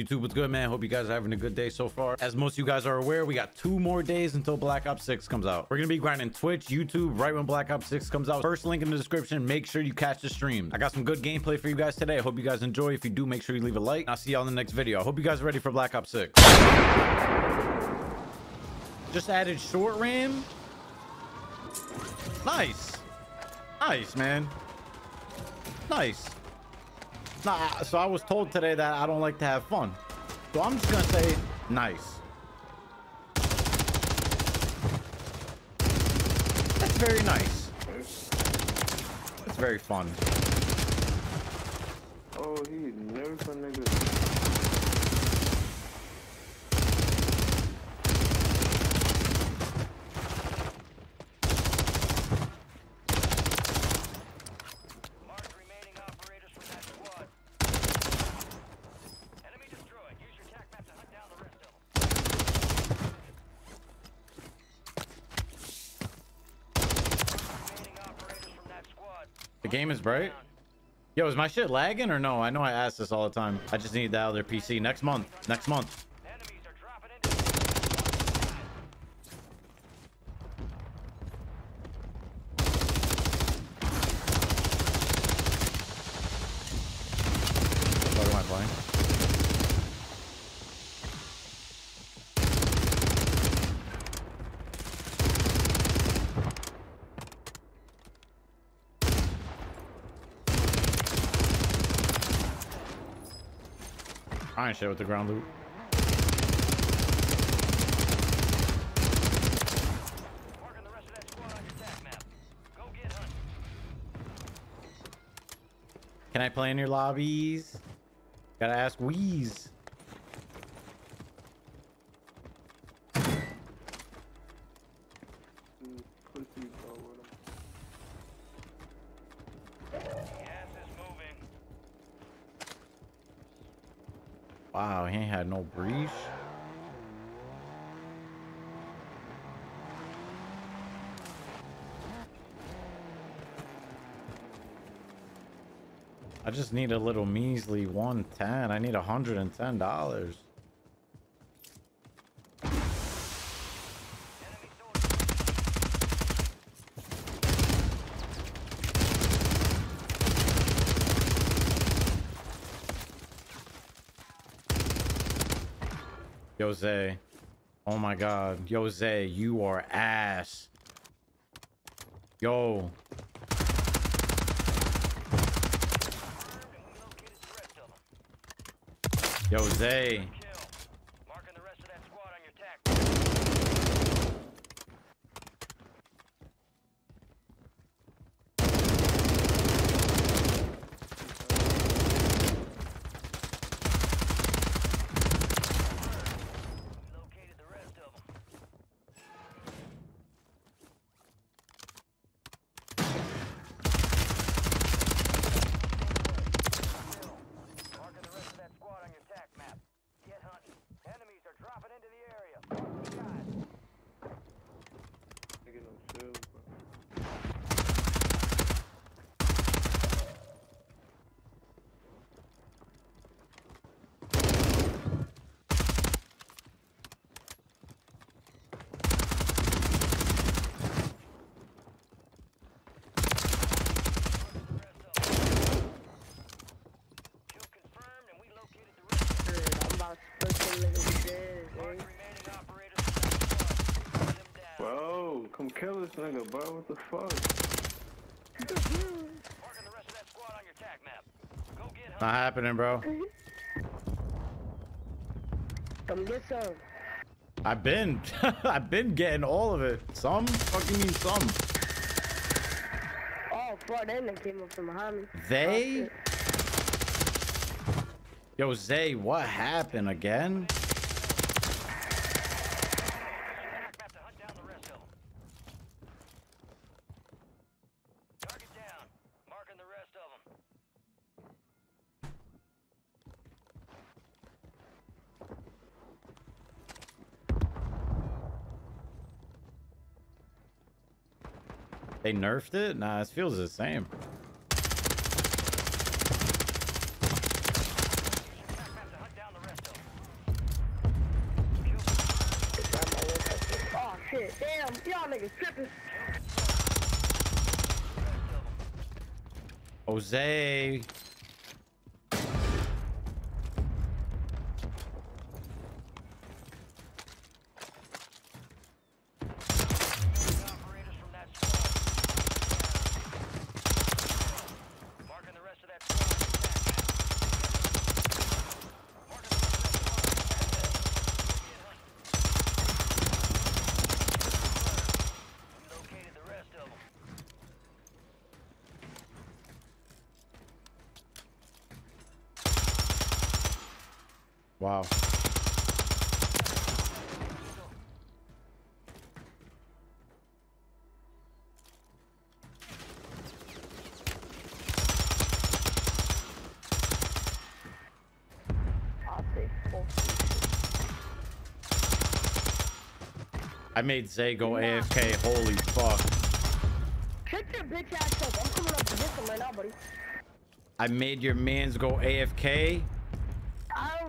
YouTube, what's good, man? Hope you guys are having a good day so far. As most of you guys are aware, we got two more days until Black Ops 6 comes out. We're gonna be grinding Twitch, YouTube, right when Black Ops 6 comes out. First link in the description. Make sure you catch the stream. I got some good gameplay for you guys today. I hope you guys enjoy. If you do, make sure you leave a like. I'll see y'all in the next video. I hope you guys are ready for Black Ops 6. Just added short ram. Nice. Nice, man. Nice. Nah, so I was told today that I don't like to have fun. So I'm just gonna say nice. That's very nice. It's very fun. Oh, he nerfed a nigga. The game is bright. Yo, is my shit lagging or no? I know I ask this all the time. I just need that other PC next month. Next month. I ain't shit with the ground loot. Of. Can I play in your lobbies? Gotta ask Wheeze. Mm, Pussy, bro, with him. Gas is moving. Wow, he ain't had no breeze. I just need a little measly 110. I need $110. Jose. Oh my god. Jose, you are ass. Yo. We located the rest of them. Jose. Kill. Marking the rest of that squad on your tac map. We located the rest of them. Marking the rest of that squad on your tac map. Get hunting. Enemies are dropping into the area. God. Nigga no shield, bro. Kill confirmed, and we located the rest. I'm about to put some niggas dead, Mark man. remaining operators from that squad. Hunt them down. Bro, come kill this nigga, bro. What the fuck? Marking the rest of that squad on your tac map. Go get Not happening, bro. Come get some. I've been, I've been getting all of it. Some fucking mean some. Oh, fuck, that came up from behind me. They? Oh, Yo, Zay, what happened again? They nerfed it? Nah, it feels the same. Oh shit, damn, y'all niggas tripping. Jose. Wow. I'll say fuck. I made Zay go AFK. Holy fuck. Shut your bitch ass up. I'm coming up to this one right now, buddy. I made your mans go AFK.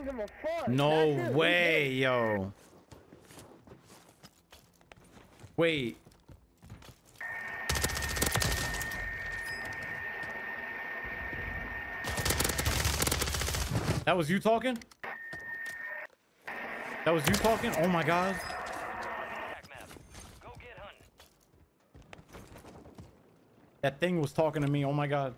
Don't give a fuck. No That's it. way, yo. Wait. That was you talking? That was you talking? Oh my god. Attack map. Go get hunting. That thing was talking to me. Oh my god.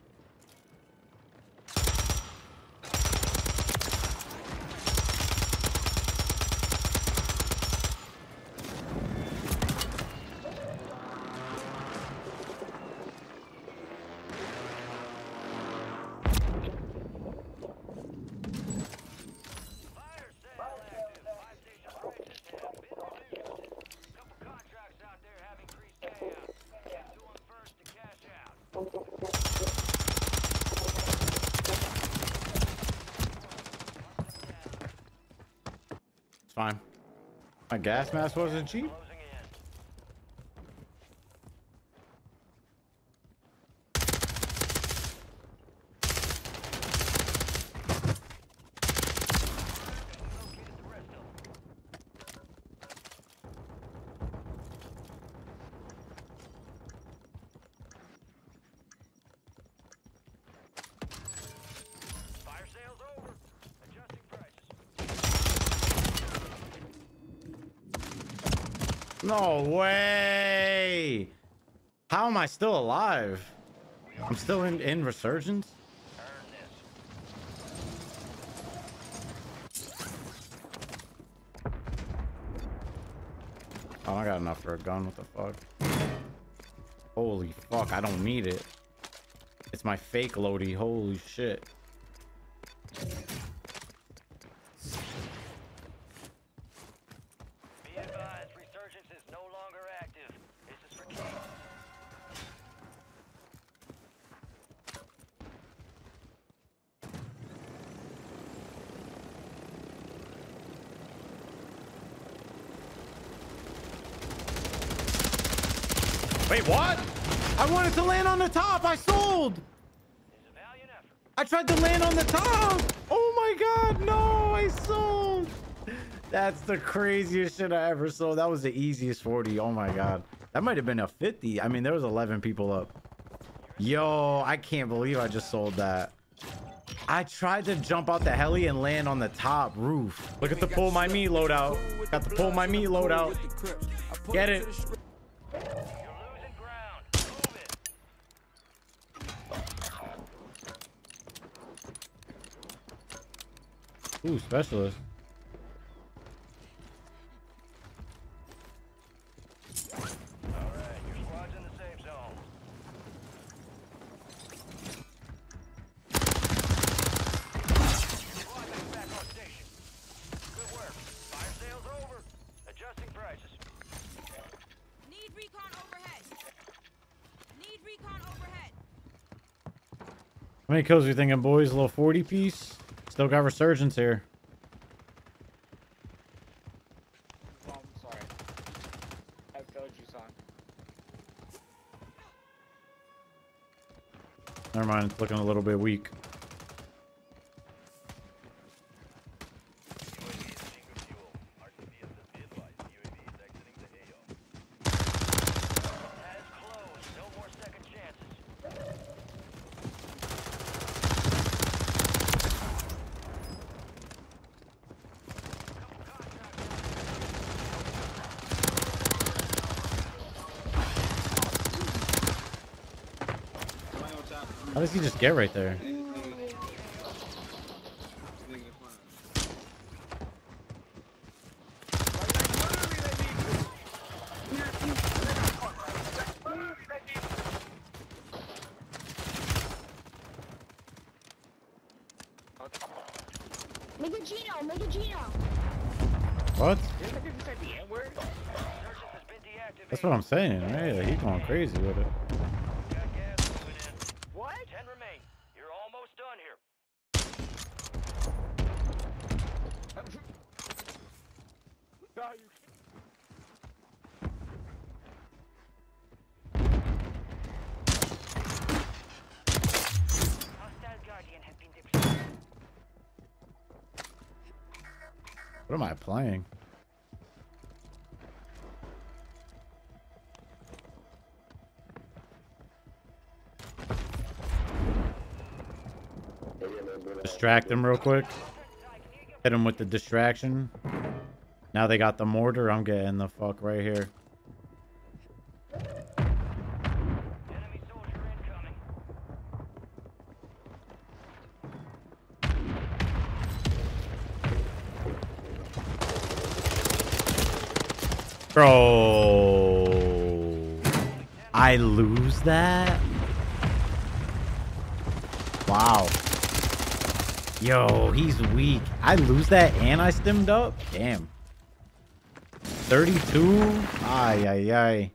Fire sale active. Buy station prices have been reduced. Couple contracts out there have increased payouts. Get to 'em first to cash out. It's fine. My gas mask wasn't cheap. No way. How am I still alive? I'm still in, in resurgence? Oh, I got enough for a gun. What the fuck? Holy fuck, I don't need it. It's my fake loady. Holy shit. Be advised, resurgence is no longer active. This is for keeps. Wait, what? I wanted to land on the top. I sold. It's a valiant effort. I tried to land on the top. Oh my god, no, I sold. That's the craziest shit I ever sold. That was the easiest 40. Oh my god. That might have been a 50. I mean, there was 11 people up. Yo, I can't believe I just sold that. I tried to jump out the heli and land on the top roof. Look at the pull my meat loadout. Got the pull my meat loadout. Get it. Recon specialist. How many kills are you thinking, boys? A little 40 piece? Still got resurgence here. Oh, I'm sorry. I failed you, son. Never mind, it's looking a little bit weak. How does he just get right there? Make a Gino, make a Gino. What? Didn't the people say the N-word? Resurgence has been deactivated. That's what I'm saying. Right? Like, he's going crazy with it. Got gas moving in. What? Ten remain. You're almost done here. No, you Hostile Guardian has been deployed. What am I playing? Distract them real quick. Hit them with the distraction. Now they got the mortar. I'm getting the fuck right here. Bro. I lose that? Wow. Yo, he's weak. I lose that and I stemmed up? Damn. 32? Ay, ay, ay.